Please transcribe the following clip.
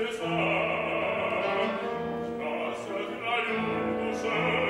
Sesam, das Rallo